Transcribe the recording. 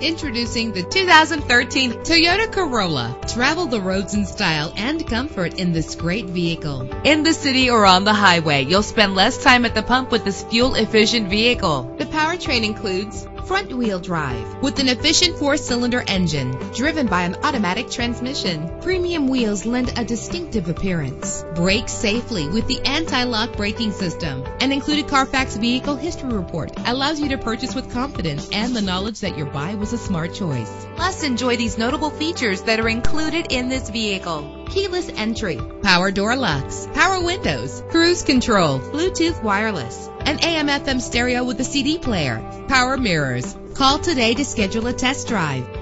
Introducing the 2013 Toyota Corolla. Travel the roads in style and comfort in this great vehicle. In the city or on the highway, you'll spend less time at the pump with this fuel-efficient vehicle. Powertrain includes front wheel drive with an efficient four cylinder engine driven by an automatic transmission. Premium wheels lend a distinctive appearance. Brake safely with the anti lock braking system. An included Carfax vehicle history report allows you to purchase with confidence and the knowledge that your buy was a smart choice. Plus, enjoy these notable features that are included in this vehicle keyless entry, power door locks, power windows, cruise control, Bluetooth wireless, an AM FM stereo with a CD player, power mirrors. Call today to schedule a test drive.